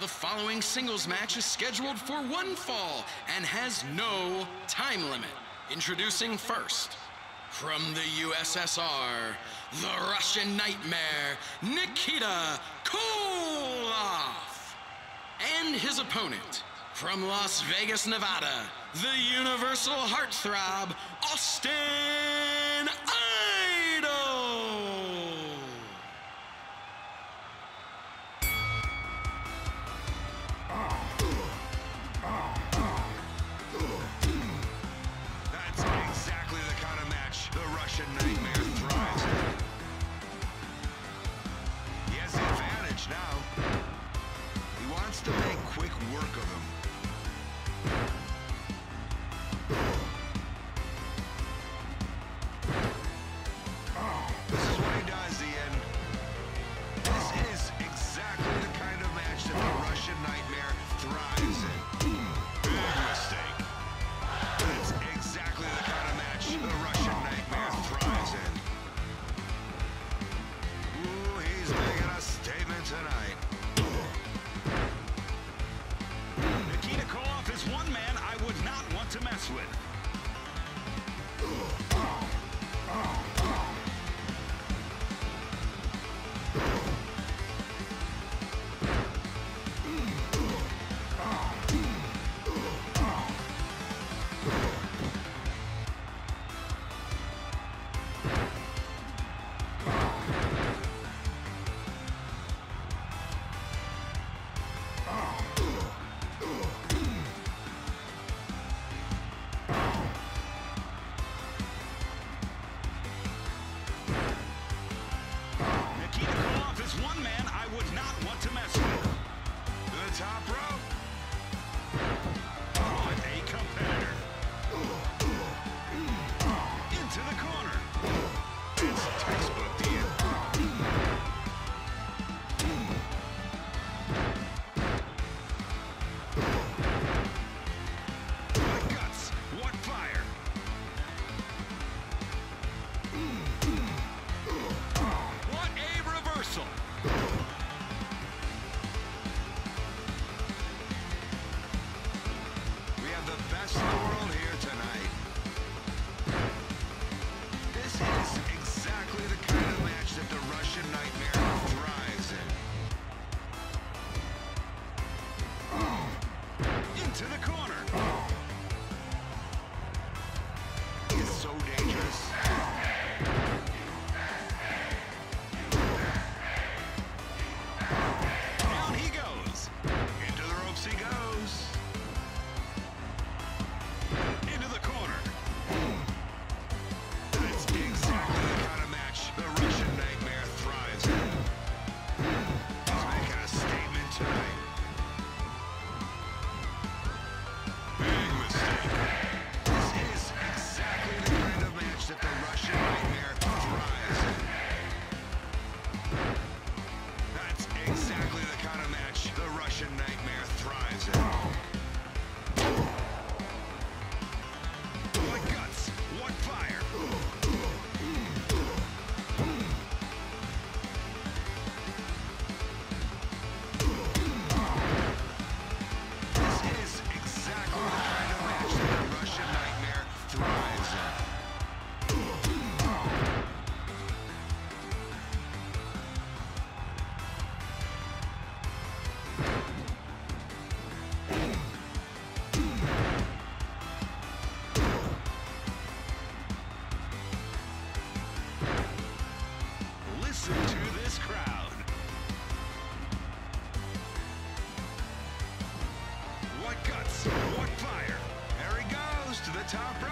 The following singles match is scheduled for one fall and has no time limit. Introducing first, from the USSR, the Russian Nightmare, Nikita Koloff. And his opponent, from Las Vegas, Nevada, the Universal Heartthrob, Austin wants to make quick work of him. Last story. Top